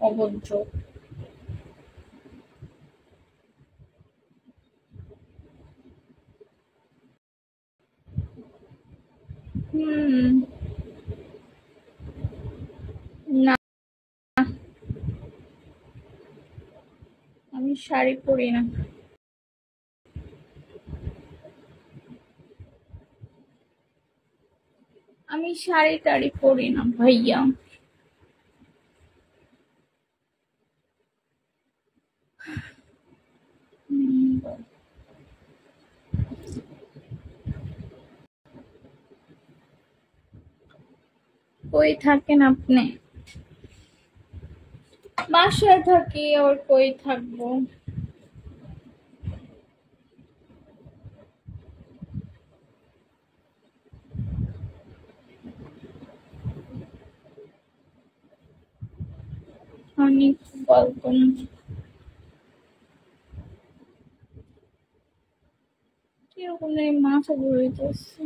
অভদ্র। হুম। না। আমি শাড়ি পরি না। আমি শাড়ি টাড়ি পরি না ভাইয়া হুম, কই থাকেন আপনি? বাসায় থাকি আর কই থাকব? অনেক ওয়েলকাম কীরকম মাথা ঘুরে যাচ্ছে